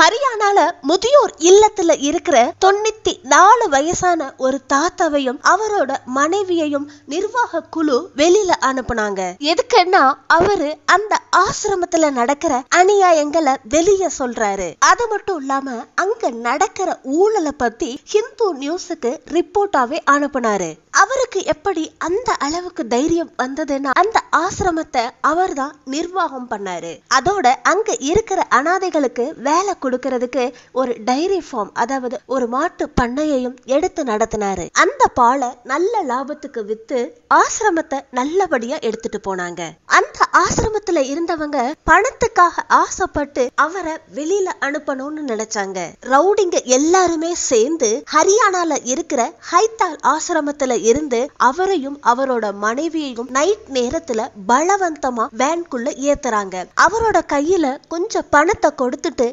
ஹரியானால முதியோர் இல்லத்துல இருக்கிற தொண்ணூத்தி நாலு வயசான ஒரு தாத்தாவையும் அவரோட மனைவியையும் நிர்வாக குழு வெளியில அனுப்புனாங்க. எதுக்குன்னா அவரு அந்த ஆசிரமத்துல நடக்கிற அநியாயங்களை வெளிய சொல்றாரு. அது மட்டும் இல்லாம அங்க நடக்கிற ஊழலை பத்தி ஹிந்து நியூஸுக்கு ரிப்போர்ட்டாவே அனுப்புனாரு. அவருக்கு எப்படி அந்த அளவுக்கு தைரியம் வந்ததுன்னா அந்த ஆசிரமத்தை அவர்தான் நிர்வாகம் பண்ணாரு. அதோட அங்க இருக்கிற அனாதைகளுக்கு வேலை கொடுக்கறதுக்கு ஒரு டைரி ஃபார்ம் அதாவது ஒரு மாட்டு பண்ணையையும் எடுத்து நடத்தினாரு. அந்த பாலை நல்ல லாபத்துக்கு வித்து ஆசிரமத்தை நல்லபடியா எடுத்துட்டு போனாங்க. அந்த ஆசிரமத்துல இருந்தவங்க பணத்துக்காக ஆசைப்பட்டு அவரை வெளியில அனுப்பணும்னு நினைச்சாங்க. ரவுடிங்க எல்லாருமே சேர்ந்து ஹரியானால இருக்கிற ஹைத்தால் ஆசிரமத்துல இருந்து அவரையும் அவரோட மனைவியையும் நைட் நேரத்துல பலவந்தமா வேன்குள்ள ஏத்துறாங்க. அவரோட கையில கொஞ்சம் பணத்தை கொடுத்துட்டு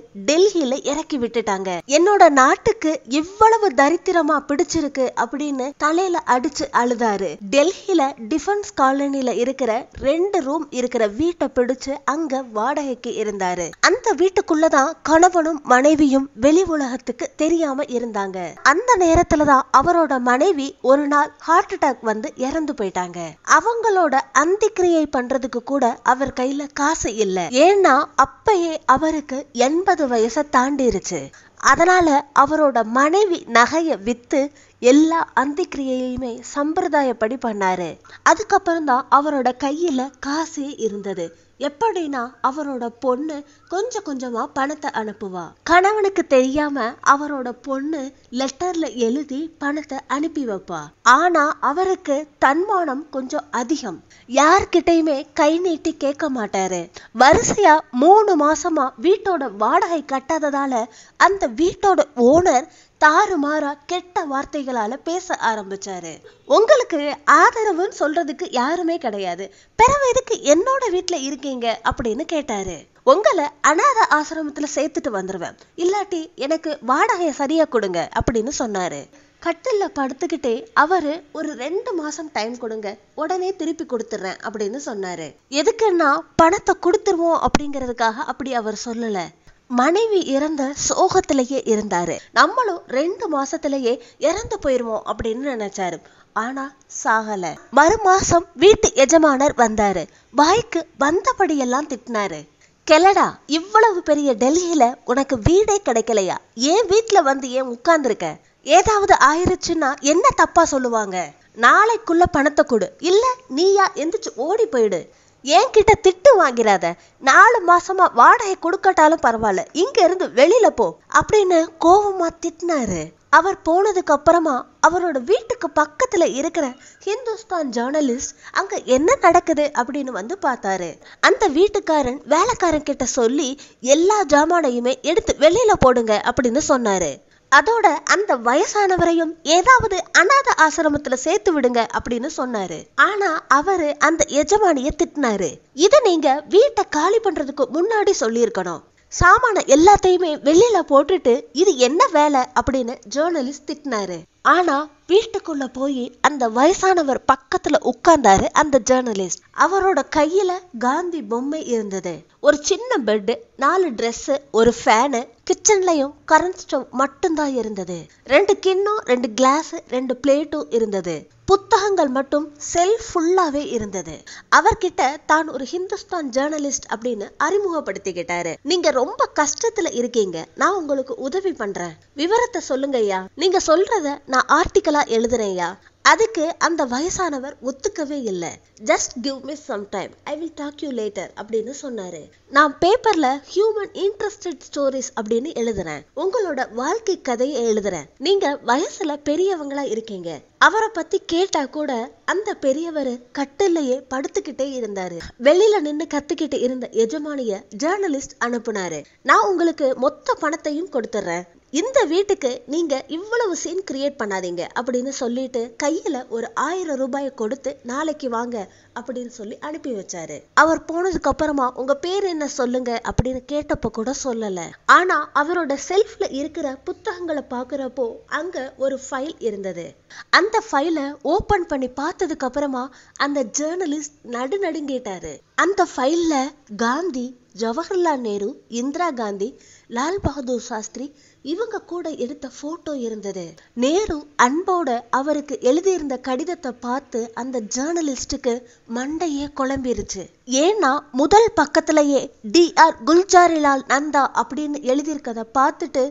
டெல்லியில இறக்கி விட்டுட்டாங்க. என்னோட நாட்டுக்கு இவ்வளவு தரித்திரமா பிடிச்சிருக்கு அப்படின்னு தலையில அடிச்சு அழுதாரு. டெல்லியில டிஃபென்ஸ் காலனில இருக்கிற ரெண்டு ரூம் இருக்கிற வீட்டை பிடிச்சு அங்க வாடகைக்கு இருந்தாரு. அந்த வீட்டுக்குள்ளதான் கணவனும் மனைவியும் வெளி உலகத்துக்கு தெரியாம இருந்தாங்க. அந்த நேரத்துலதான் அவரோட மனைவி ஒரு நாள் ஹார்ட் அட்டாக் வந்து இறந்து போயிட்டாங்க. அவங்களோட அந்திக்கிரியை பண்றதுக்கு கூட அவர் கையில காசு இல்ல. ஏன்னா அப்பயே அவருக்கு எண்பது வயசு தாண்டிருச்சு. அதனால அவரோட மனைவி நகைய வித்து எல்லா அந்திக்கிரியையுமே சம்பிரதாயப்படி பண்ணாரு. அதுக்கப்புறம் தான் அவரோட கையில காசே இருந்தது. எப்படின்னா அவரோட பொண்ணு கொஞ்சம் கொஞ்சமா பணத்தை அனுப்புவா. கணவனுக்கு தெரியாம அவரோட பொண்ணு லெட்டர்ல எழுதி பணத்தை அனுப்பி வைப்பா. ஆனா அவருக்கு தன்மானம் கொஞ்சம் அதிகம். யார்கிட்டயுமே கை நீட்டி கேட்க மாட்டாரு. வரிசையா மூணு மாசமா வீட்டோட வாடகை கட்டாததால அந்த வீட்டோட ஓனர் தாறுமாறா கெட்ட வார்த்தைகளால பேச ஆரம்பிச்சாரு. உங்களுக்கு ஆதரவுன்னு சொல்றதுக்கு யாருமே கிடையாது. பிறகு எதுக்கு என்னோட வீட்டுல இருக்கீங்க? அப்படின்னு கேட்டாரு. உங்களை அனாத ஆசிரமத்துல சேர்த்துட்டு வந்துருவேன். இல்லாட்டி எனக்கு வாடகைய சரியா கொடுங்க அப்படின்னு சொன்னாரு. கட்டில்ல படுத்துக்கிட்டே அவரு ஒரு ரெண்டு மாசம் டைம் கொடுங்க. உடனே திருப்பி கொடுத்துட்றேன் அப்படின்னு சொன்னாரு. எதுக்குன்னா பணத்தை கொடுத்துருவோம் அப்படிங்கிறதுக்காக அப்படி அவர் சொல்லல. மனைவி இறந்த சோகத்திலேயே இருந்தாரு. நம்மளும் ரெண்டு மாசத்திலேயே இறந்து போயிருவோம் அப்படின்னு நினைச்சாரு. ஆனா சாகல. மறு மாசம் வீட்டு எஜமானர் வந்தாரு. வாய்க்கு வந்தபடியெல்லாம் திட்டினாரு. கெலடா இவ்வளவு பெரிய டெல்லியில உனக்கு வீடே கிடைக்கலையா? ஏன் வீட்டுல வந்து ஏன் உட்கார்ந்துருக்க? ஏதாவது ஆயிருச்சுன்னா என்ன தப்பா சொல்லுவாங்க? நாளைக்குள்ள பணத்தை கொடு. இல்ல நீயா எந்திரிச்சு ஓடி போயிடு. என்கிட்ட திட்டு வாங்கிறாத. நாலு மாசமா வாடகை கொடுக்கட்டாலும் பரவாயில்ல. இங்க இருந்து வெளியில போ. அப்படின்னு கோவமா திட்டினாரு. அவர் போனதுக்கு அப்புறமா அவரோட வீட்டுக்கு பக்கத்துல இருக்கிற ஹிந்துஸ்தான் ஜேர்னலிஸ்ட் அங்க என்ன நடக்குது அப்படின்னு வந்து பார்த்தாரு. அந்த வீட்டுக்காரன் வேலைக்காரன் கிட்ட சொல்லி எல்லா ஜாமானையுமே எடுத்து வெளியில போடுங்க அப்படின்னு சொன்னாரு. அதோட அந்த வயசானவரையும் ஏதாவது அனாத ஆசிரமத்துல சேர்த்து விடுங்க அப்படின்னு சொன்னாரு. ஆனா அவரு அந்த எஜமானிய திட்டினாரு. இத நீங்க வீட்டை காலி பண்றதுக்கு முன்னாடி சொல்லியிருக்கணும். சாமான எல்லாத்தையுமே வெளியில போட்டுட்டு இது என்ன வேலை அப்படின்னு ஜேர்னலிஸ்ட் திட்டினாரு. ஆனா வீட்டுக்குள்ள போய் அந்த வயசானவர் பக்கத்துல உட்கார்ந்தாரு அந்த ஜேர்னலிஸ்ட் அவரோட கையில காந்தி பொம்மை இருந்தது. ஒரு சின்ன பெட் நாலு ட்ரெஸ் ஒரு ஃபேனு கிச்சன்லயும் கரண்ட் ஸ்டவ் மட்டும்தான் இருந்தது. ரெண்டு கிண்ணும் ரெண்டு கிளாஸ் ரெண்டு பிளேட்டும் இருந்தது. புத்தகங்கள் மட்டும் செல் ஃபுல்லாவே இருந்தது. அவர்கிட்ட தான் ஒரு ஹிந்துஸ்தான் ஜேர்னலிஸ்ட் அப்படின்னு அறிமுகப்படுத்திக்கிட்டாரு. நீங்க ரொம்ப கஷ்டத்துல இருக்கீங்க. நான் உங்களுக்கு உதவி பண்றேன். விவரத்தை சொல்லுங்க ஐயா நீங்க சொல்றத நான் ஆர்டிக்கலா எழுதுறேன்யா அதுக்கு அந்த வயசானவர் ஒத்துக்கவே இல்லை. Just give me some time I will talk you later அப்படின்னு சொன்னாரு. நான் பேப்பர்ல ஹியூமன் இன்ட்ரெஸ்டட் ஸ்டோரிஸ் அப்படின்னு எழுதுறேன். உங்களோட வாழ்க்கை கதையை எழுதுறேன். நீங்க வயசுல பெரியவங்களா இருக்கீங்க. அவரை பத்தி கேட்டா கூட அந்த பெரியவர் கட்டிலேயே படுத்துக்கிட்டே இருந்தாரு. வெளியில நின்னு கத்துக்கிட்டு இருந்த எஜமானிய ஜேர்னலிஸ்ட் அனுப்புனாரு. நான் உங்களுக்கு மொத்த பணத்தையும் கொடுத்துட்றேன் இந்த வீட்டுக்கு நீங்க இவ்வளவு சீன் கிரியேட் பண்ணாதீங்க அப்படின்னு சொல்லிட்டு கையில ஒரு ஆயிரம் ரூபாயை கொடுத்து நாளைக்கு வாங்க அப்படின்னு சொல்லி அனுப்பி வச்சாரு. அவர் போனதுக்கு அப்புறமா உங்க பேர் என்ன சொல்லுங்க அப்படின்னு கேட்டப்ப கூட சொல்லல. ஆனா அவரோட செல்ஃப்ல இருக்கிற புத்தகங்களை பாக்குறப்போ அங்க ஒரு ஃபைல் இருந்தது. அந்த ஃபைலை ஓபன் பண்ணி பார்த்ததுக்கு அப்புறமா அந்த ஜேர்னலிஸ்ட் நடுநடுங்கிட்டாரு. அந்த ஃபைல்ல காந்தி ஜவஹர்லால் நேரு இந்திரா காந்தி லால் பகதூர் சாஸ்திரி இவங்க கூட எடுத்த போட்டோ இருந்தது. நேரு அன்போட அவருக்கு எழுதியிருந்த கடிதத்தை பார்த்து அந்த ஜேர்னலிஸ்டுக்கு மண்டையே குழம்பிருச்சு. ஏன்னா முதல் பக்கத்திலேயே டி ஆர் குல்ஜாரிலால் நந்தா அப்படின்னு எழுதியிருக்கத பார்த்துட்டு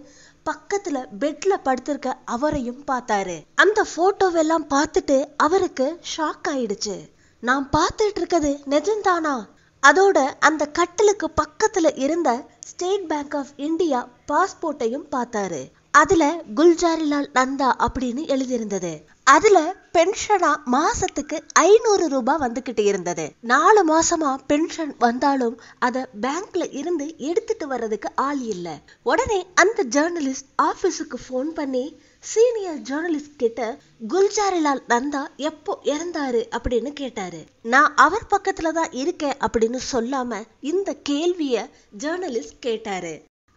பக்கத்துல பெட்ல படுத்திருக்க அவரையும் பார்த்தாரு. அந்த போட்டோவெல்லாம் பார்த்துட்டு அவருக்கு ஷாக் ஆயிடுச்சு. நான் பார்த்துட்டு இருக்கிறது நிஜம்தானா? அதோட அந்த கட்டிலுக்கு பக்கத்துல இருந்த ஸ்டேட் பேங்க் ஆஃப் இந்தியா பாஸ்போர்ட்டையும் பார்த்தாரு. அதுல குல்ஜாரிலால் நந்தா அப்படின்னு எழுதியிருந்தது. அதுல பென்ஷனா மாசத்துக்கு ஐநூறு ரூபாய் வந்துகிட்டு இருந்தது. நாலு மாசமா பென்ஷன் வந்தாலும் அத பேங்க்ல இருந்து எடுத்துட்டு வர்றதுக்கு ஆள் இல்ல. உடனே அந்த ஜேர்னலிஸ்ட் ஆபீஸுக்கு ஃபோன் பண்ணி சீனியர் ஜேர்னலிஸ்ட் கிட்ட குல்ஜாரிலால் நந்தா எப்போ இறந்தாரு அப்படின்னு கேட்டாரு. நான் அவர் பக்கத்துல தான் இருக்கேன் அப்படின்னு சொல்லாம இந்த கேள்விய ஜேர்னலிஸ்ட் கேட்டாரு.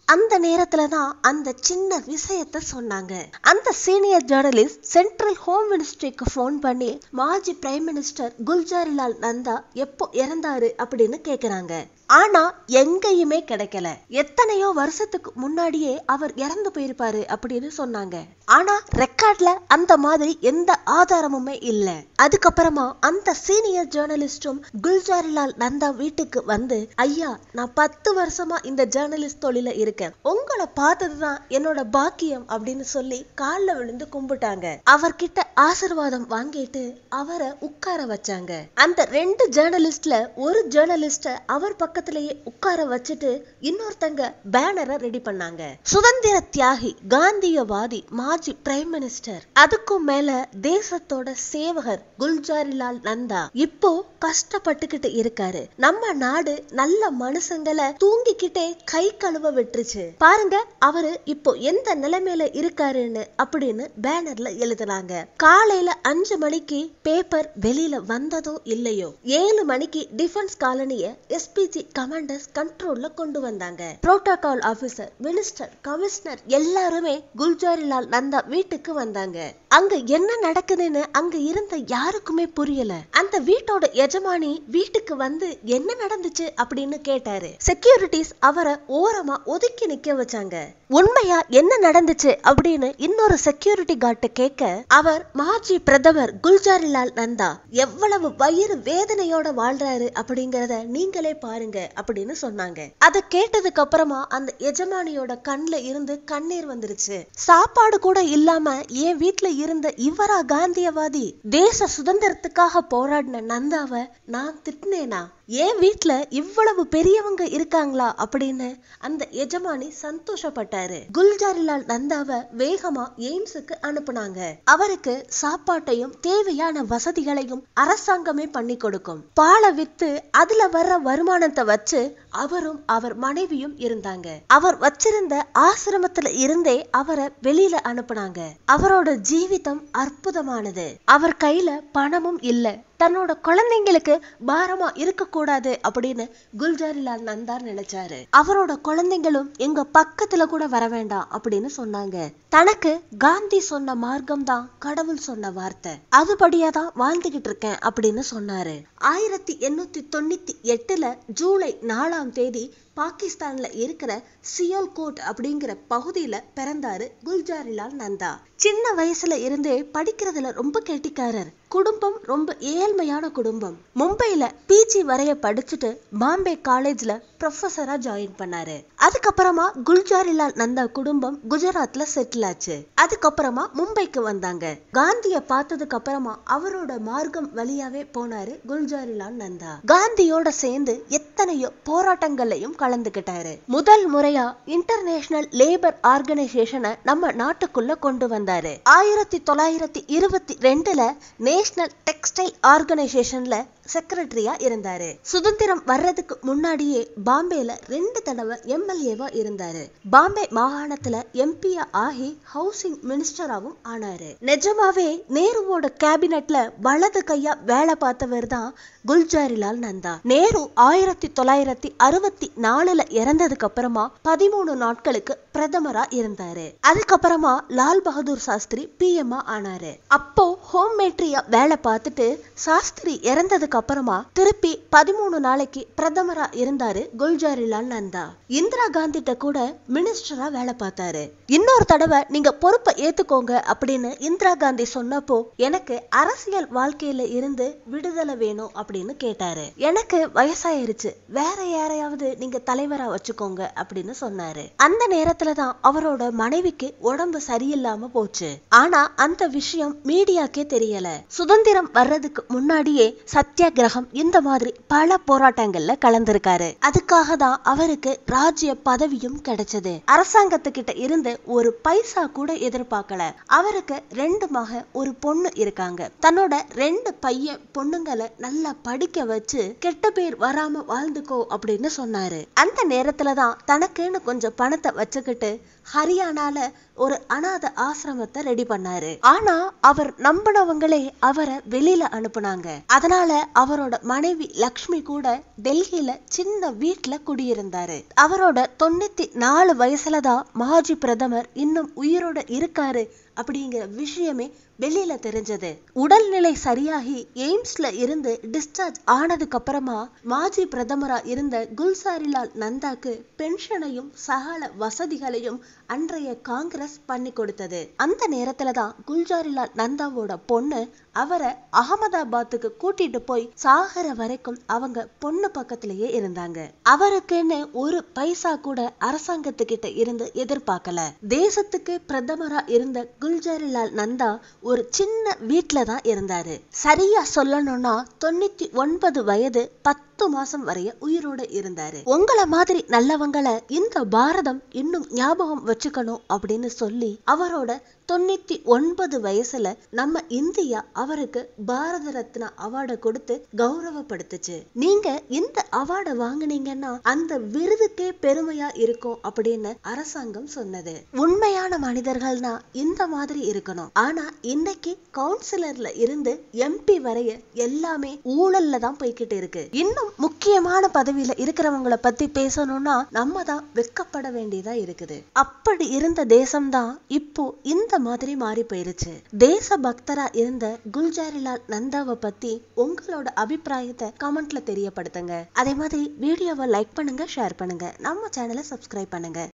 அந்த நேரத்துல தான் அந்த சின்ன விஷயத்த சொன்னாங்க. அந்த சீனியர் ஜேர்னலிஸ்ட் சென்ட்ரல் ஹோம் மினிஸ்ட்ரிக்கு ஃபோன் பண்ணி மாஜி பிரைம் மினிஸ்டர் குல்ஜாரிலால் நந்தா எப்போ இறந்தாரு அப்படின்னு கேக்குறாங்க. ஆனா எங்கேயுமே கிடைக்கல. எத்தனையோ வருஷத்துக்கு முன்னாடியே அவர் இறந்து போயிருப்பாரு அப்படின்னு சொன்னாங்க. ஆனா ரெக்கார்ட்ல அந்த மாதிரி எந்த ஆதாரமுமே இல்ல. அதுக்கப்புறமா அந்த சீனியர் ஜேர்னலிஸ்டும் குல்ஜாரிலால் நந்தா வீட்டுக்கு வந்து ஐயா நான் பத்து வருஷமா இந்த ஜேர்னலிஸ்ட் தொழில இருக்கேன். உங்களை பார்த்ததுதான் என்னோட பாக்கியம் அப்படின்னு சொல்லி கால்ல விழுந்து கும்பிட்டாங்க. அவர்கிட்ட ஆசிர்வாதம் வாங்கிட்டு அவரை உட்கார வச்சாங்க. அந்த ரெண்டு ஜேர்னலிஸ்ட்ல ஒரு ஜேர்னலிஸ்ட அவர் பக்கம் பக்கத்திலேயே உட்கார வச்சுட்டு இன்னொருத்தங்க பேனரை ரெடி பண்ணாங்க. சுதந்திர தியாகி காந்தியவாதி மாஜி பிரைம் மினிஸ்டர். அதுக்கும் மேல தேசத்தோட சேவகர் குல்ஜாரிலால் நந்தா இப்போ கஷ்டப்பட்டுக்கிட்டு இருக்காரு. நம்ம நாடு நல்ல மனுஷங்களை தூங்கிக்கிட்டே கை கழுவ விட்டுருச்சு. பாருங்க அவரு இப்போ எந்த நிலைமையில இருக்காருன்னு அப்படின்னு பேனர்ல எழுதுனாங்க காலையில அஞ்சு மணிக்கு பேப்பர் வெளியில வந்ததோ இல்லையோ? ஏழு மணிக்கு டிஃபென்ஸ் காலனிய எஸ்பிஜி கமாண்டர்ஸ் கண்ட்ரோல்ல கொண்டு வந்தாங்க. புரோட்டோகால் ஆபீசர் மினிஸ்டர் கமிஷனர் எல்லாருமே குல்ஜாரிலால் நந்தா வீட்டுக்கு வந்தாங்க. அங்க என்ன நடக்குதுன்னு அங்க இருந்த யாருக்குமே புரியல. அந்த வீட்டோட எஜமானி வீட்டுக்கு வந்து என்ன நடந்துச்சு அப்படின்னு கேட்டாரு. செக்யூரிட்டிஸ் அவரை ஓரமா ஒதுக்கி நிக்க வச்சாங்க. உண்மையா என்ன நடந்துச்சு அப்படின்னு இன்னொரு செக்யூரிட்டி கார்டு கேட்க அவர் மாஜி பிரதமர் குல்ஜாரிலால் நந்தா எவ்வளவு வயிறு வேதனையோட வாழ்றாரு அப்படிங்கறத நீங்களே பாருங்க. அப்படின்னு சொன்னாங்க. அதை கேட்டதுக்கு அப்புறமா அந்த எஜமானியோட கண்ல இருந்து கண்ணீர் வந்துருச்சு. சாப்பாடு கூட இல்லாம என் வீட்டுல இருந்த இவரா காந்தியவாதி தேச சுதந்திரத்துக்காக போராடின நந்தாவை நான் திட்டினேனா? ஏன் வீட்ல இவ்வளவு பெரியவங்க இருக்காங்களா அப்படின்னு அந்த எஜமானி சந்தோஷப்பட்டாரு. குல்ஜாரிலால் நந்தாவை வேகமா எய்ம்ஸுக்கு அனுப்புனாங்க. அவருக்கு சாப்பாட்டையும் தேவையான வசதிகளையும் அரசாங்கமே பண்ணி கொடுக்கும். பாலை வித்து அதுல வர்ற வருமானத்தை வச்சு அவரும் அவர் மனைவியும் இருந்தாங்க. அவர் வச்சிருந்த ஆசிரமத்துல இருந்தே அவரை வெளியில அனுப்புனாங்க. அவரோட ஜீவிதம் அற்புதமானது. அவர் கையில பணமும் இல்ல. தன்னோட குழந்தைங்களுக்கு பாரமா இருக்க கூடாது அப்படின்னு குல்ஜாரிலால் நந்தா நினைச்சாரு. அவரோட குழந்தைங்களும் எங்க பக்கத்துல கூட வர வேண்டாம் அப்படின்னு சொன்னாங்க. தனக்கு காந்தி சொன்ன மார்க்கம் தான் கடவுள் சொன்ன வார்த்தை. அதுபடியா தான் வாழ்ந்துகிட்டு இருக்கேன் அப்படின்னு சொன்னாரு. ஆயிரத்தி எண்ணூத்தி தொண்ணூத்தி எட்டுல ஜூலை நாலாம் தேதி பாகிஸ்தான்ல இருக்கிற சியோல்கோட் அப்படிங்கிற பகுதியில பிறந்தாரு குல்ஜாரிலால் நந்தா. சின்ன வயசுல இருந்தே படிக்கிறதுல ரொம்ப கெட்டிக்காரர். குடும்பம் ரொம்ப ஏழ்மையான குடும்பம். மும்பையில பிஜி வரைய படிச்சுட்டு பாம்பே காலேஜ்ல ப்ரொஃபஸரா ஜாயின் பண்ணாரு. அதுக்கப்புறமா குல்ஜாரிலால் நந்தா குடும்பம் குஜராத்ல செட்டில் ஆச்சு. அதுக்கப்புறமா மும்பைக்கு வந்தாங்க. காந்திய பார்த்ததுக்கு அப்புறமா அவரோட மார்க்கம் வழியாவே போனாரு குல்ஜாரிலால் நந்தா. காந்தியோட சேர்ந்து எத்தனையோ போராட்டங்களையும் கலந்துகிட்டாரு. முதல் முறையா இன்டர்நேஷனல் லேபர் ஆர்கனைசேஷனை நம்ம நாட்டுக்குள்ள கொண்டு வந்தாரு. ஆயிரத்தி தொள்ளாயிரத்தி இருபத்தி ரெண்டுல நேஷனல் டெக்ஸ்டைல் ஆர்கனைசேஷன்ல செக்ரட்டரியா இருந்தாரு. சுதந்திரம் வர்றதுக்கு முன்னாடியே பாம்பேல ரெண்டு தடவை எம்எல்ஏவா இருந்தாரு. பாம்பே மாகாணத்துல எம்பியா ஆகி ஹவுசிங் மினிஸ்டராவும் ஆனாரு. நிஜமாவே நேருவோட கேபினட்ல வலது கையா வேலை பார்த்தவர் தான் குல்ஜாரிலால் நந்தா. நேரு ஆயிரத்தி தொள்ளாயிரத்தி அறுபத்தி நாலுல இறந்ததுக்கு அப்புறமா பதிமூணு நாட்களுக்கு பிரதமரா இருந்தாரு. அதுக்கப்புறமா லால் பகதூர் சாஸ்திரி பிஎம்ஆ ஆனாரு. அப்போ ஹோம் மேட்ரியா வேலை பார்த்துட்டு சாஸ்திரி இறந்ததுக்கு அப்புறமா திருப்பி பதிமூணு நாளைக்கு பிரதமரா இருந்தாரு குல்ஜாரிலால் நந்தா. இந்திரா காந்திட்ட கூட மினிஸ்டரா வேலை பார்த்தாரு. இன்னொரு தடவை நீங்க பொறுப்பை ஏத்துக்கோங்க அப்படின்னு இந்திரா காந்தி சொன்னப்போ எனக்கு அரசியல் வாழ்க்கையில இருந்து விடுதலை வேணும் அப்படின்னு கேட்டாரு. எனக்கு வயசாயிருச்சு. வேற யாரையாவது நீங்க தலைவரா வச்சுக்கோங்க அப்படின்னு சொன்னாரு. அந்த நேரத்துல தான் அவரோட மனைவிக்கு உடம்பு சரியில்லாம போச்சு. ஆனா அந்த விஷயம் மீடியாக்கே தெரியல. சுதந்திரம் வர்றதுக்கு முன்னாடியே சத்யா சத்தியாகிரகம் இந்த மாதிரி பல போராட்டங்கள்ல கலந்திருக்காரு. அதுக்காக தான் அவருக்கு ராஜ்ய பதவியும் கிடைச்சது. அரசாங்கத்துக்கிட்ட இருந்து ஒரு பைசா கூட எதிர்பார்க்கல. அவருக்கு ரெண்டு மக ஒரு பொண்ணு இருக்காங்க. தன்னோட ரெண்டு பையன் பொண்ணுங்களை நல்லா படிக்க வச்சு கெட்ட பேர் வராம வாழ்ந்துக்கோ அப்படின்னு சொன்னாரு. அந்த நேரத்துல தான் தனக்குன்னு கொஞ்சம் பணத்தை வச்சுக்கிட்டு ஹரியானால ஒரு அனாத ஆசிரமத்தை ரெடி பண்ணாரு. ஆனா அவர் நம்பினவங்களே அவரை வெளியில அனுப்புனாங்க. அதனால அவரோட மனைவி லக்ஷ்மி கூட டெல்லியில சின்ன வீட்டுல குடியிருந்தாரு. அவரோட தொண்ணூத்தி நாலு வயசுலதான் மாஜி பிரதமர் இன்னும் உயிரோட இருக்காரு அப்படிங்கிற விஷயமே வெளியில தெரிஞ்சது. உடல்நிலை சரியாகி எய்ம்ஸ்ல இருந்து டிஸ்சார்ஜ் ஆனதுக்கு அப்புறமா மாஜி பிரதமரா இருந்த குல்சாரிலால் நந்தாக்கு பென்ஷனையும் சகல வசதிகளையும் அன்றைய காங்கிரஸ் பண்ணி கொடுத்தது. அந்த நேரத்துல தான் குல்ஜாரிலால் நந்தாவோட பொண்ணு அவரை அகமதாபாத்துக்கு கூட்டிட்டு போய் சாகர வரைக்கும் அவங்க பொண்ணு பக்கத்திலேயே இருந்தாங்க. அவருக்குன்னு ஒரு பைசா கூட அரசாங்கத்துக்கிட்ட இருந்து எதிர்பார்க்கல. தேசத்துக்கு பிரதமரா இருந்த குல் குல்ஜாரிலால் நந்தா ஒரு சின்ன வீட்டில் தான் இருந்தார். சரியா சொல்லணும்னா தொண்ணூத்தி ஒன்பது வயது பத்து மாசம் வரைய உயிரோட இருந்தாரு. உங்கள மாதிரி நல்லவங்களை இந்த பாரதம் இன்னும் ஞாபகம் வச்சுக்கணும் அப்படின்னு சொல்லி அவரோட தொண்ணூத்தி ஒன்பது வயசுல நம்ம இந்தியா அவருக்கு பாரத ரத்னா அவார்டை கொடுத்து கௌரவப்படுத்துச்சு. நீங்க இந்த அவார்டை வாங்குனீங்கன்னா அந்த விருதுக்கே பெருமையா இருக்கும் அப்படின்னு அரசாங்கம் சொன்னது. உண்மையான மனிதர்கள்னா இந்த மாதிரி இருக்கணும். ஆனா இன்னைக்கு கவுன்சிலர்ல இருந்து எம்பி வரைய எல்லாமே ஊழல்ல தான் போய்கிட்டு இருக்கு. இன்னும் முக்கியமான பதவியில இருக்கிறவங்கள பத்தி பேசணும்னா நம்ம தான் வெக்கப்பட வேண்டியதா இருக்குது. அப்படி இருந்த தேசம்தான் இப்போ இந்த மாதிரி மாறி போயிருச்சு. தேச பக்தரா இருந்த குல்ஜாரிலால் நந்தாவை பத்தி உங்களோட அபிப்பிராயத்தை கமெண்ட்ல தெரியப்படுத்துங்க. அதே மாதிரி வீடியோவை லைக் பண்ணுங்க ஷேர் பண்ணுங்க. நம்ம சேனலை சப்ஸ்கிரைப் பண்ணுங்க.